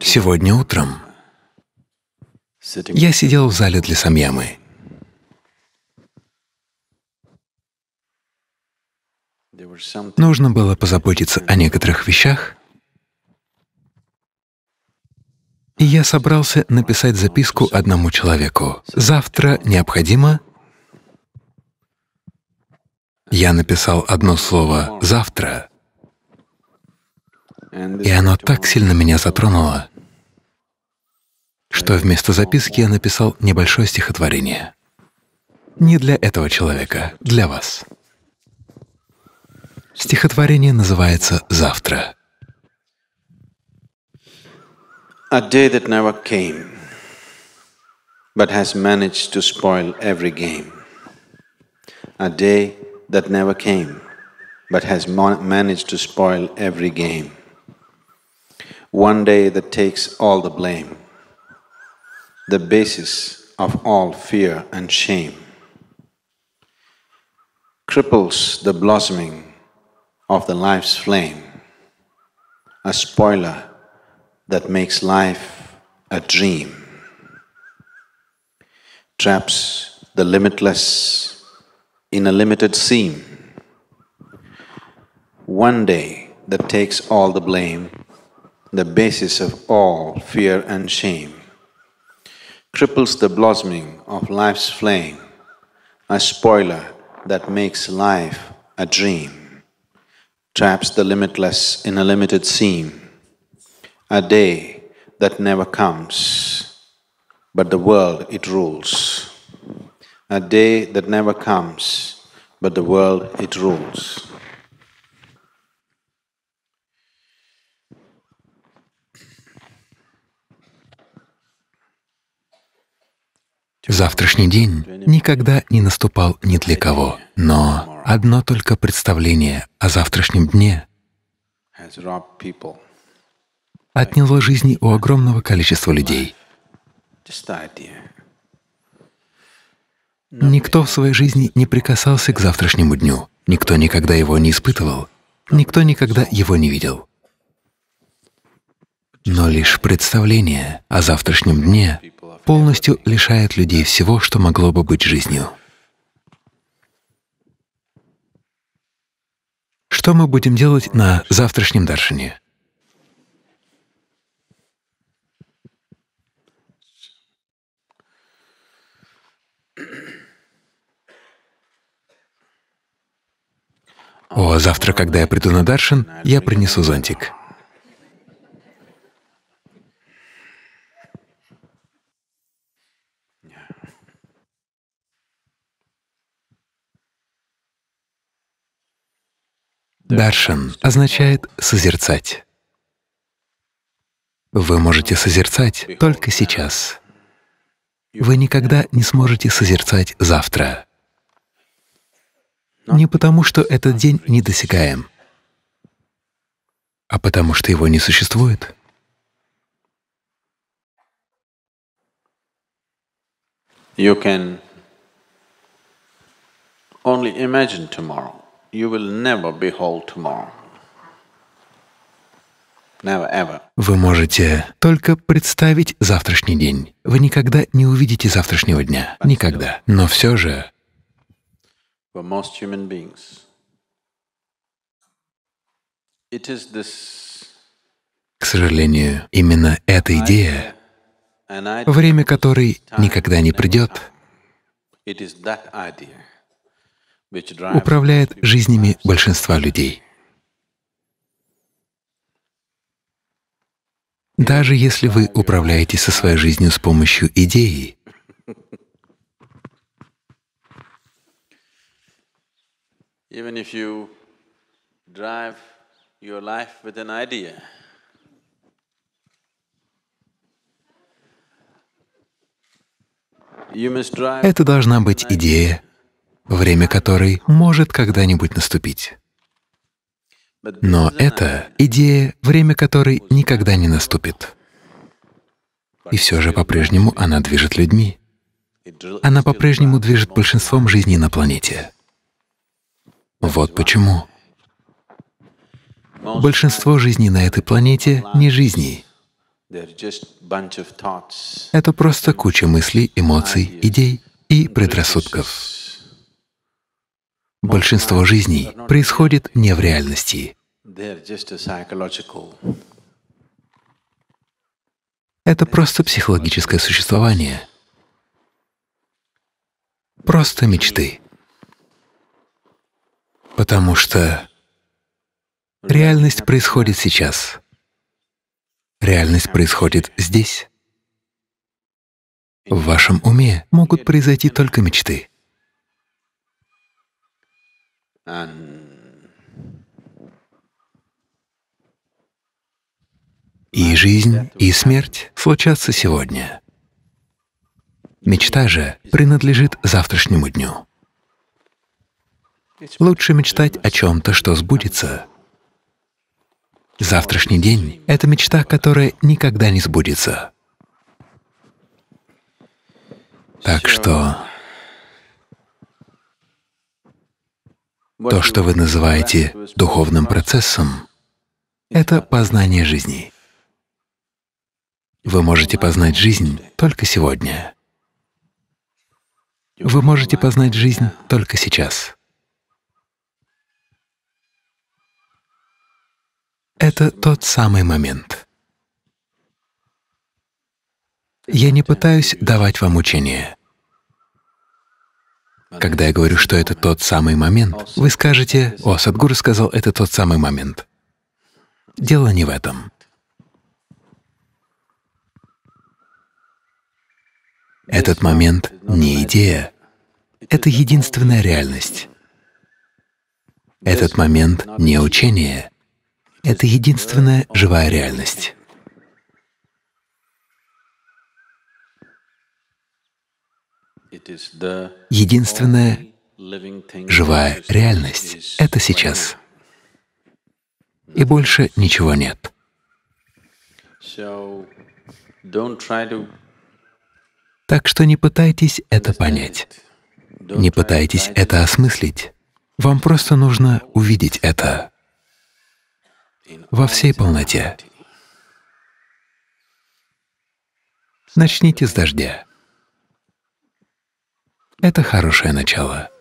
Сегодня утром я сидел в зале для самьямы. Нужно было позаботиться о некоторых вещах, и я собрался написать записку одному человеку. Завтра необходимо. Я написал одно слово «завтра», и оно так сильно меня затронуло, что вместо записки я написал небольшое стихотворение. Не для этого человека, для вас. Стихотворение называется «Завтра». A day that never came, but has managed to spoil every game. A day that never came, but has managed to spoil every game. One day that takes all the blame, the basis of all fear and shame, cripples the blossoming of the life's flame, a spoiler that makes life a dream, traps the limitless in a limited seam. One day that takes all the blame, the basis of all fear and shame, cripples the blossoming of life's flame, a spoiler that makes life a dream, traps the limitless in a limited seam, a day that never comes, but the world it rules. A day that never comes, but the world it rules. Завтрашний день никогда не наступал ни для кого, но одно только представление о завтрашнем дне отняло жизни у огромного количества людей. Никто в своей жизни не прикасался к завтрашнему дню, никто никогда его не испытывал, никто никогда его не видел. Но лишь представление о завтрашнем дне полностью лишает людей всего, что могло бы быть жизнью. Что мы будем делать на завтрашнем даршине? О, завтра, когда я приду на даршин, я принесу зонтик. Даршан означает «созерцать». Вы можете созерцать только сейчас. Вы никогда не сможете созерцать завтра. Не потому, что этот день недосягаем, а потому что его не существует. You can only imagine tomorrow. You will never behold tomorrow. Never, ever. Вы можете только представить завтрашний день. Вы никогда не увидите завтрашнего дня. Никогда. Но все же for most human beings, it is this К сожалению, именно эта идея, время которой никогда не придет, управляет жизнями большинства людей. Даже если вы управляете со своей жизнью с помощью идеи, Это должна быть идея, время которой может когда-нибудь наступить. Но это идея, время которой никогда не наступит. И все же по-прежнему она движет людьми. Она по-прежнему движет большинством жизней на планете. Вот почему. Большинство жизней на этой планете — не жизни. Это просто куча мыслей, эмоций, идей и предрассудков. Большинство жизней происходит не в реальности. Это просто психологическое существование, просто мечты. Потому что реальность происходит сейчас. Реальность происходит здесь. В вашем уме могут произойти только мечты. И жизнь, и смерть случатся сегодня. Мечта же принадлежит завтрашнему дню. Лучше мечтать о чем-то, что сбудется, Завтрашний день — это мечта, которая никогда не сбудется. Так что то, что вы называете духовным процессом, это познание жизни. Вы можете познать жизнь только сегодня. Вы можете познать жизнь только сейчас. Это тот самый момент. Я не пытаюсь давать вам учение. Когда я говорю, что это тот самый момент, вы скажете, «О, Садгуру сказал, это тот самый момент». Дело не в этом. Этот момент не идея, это единственная реальность. Этот момент не учение, это единственная живая реальность. Единственная живая реальность — это сейчас. И больше ничего нет. Так что не пытайтесь это понять, не пытайтесь это осмыслить. Вам просто нужно увидеть это во всей полноте. Начните с дождя. Это хорошее начало.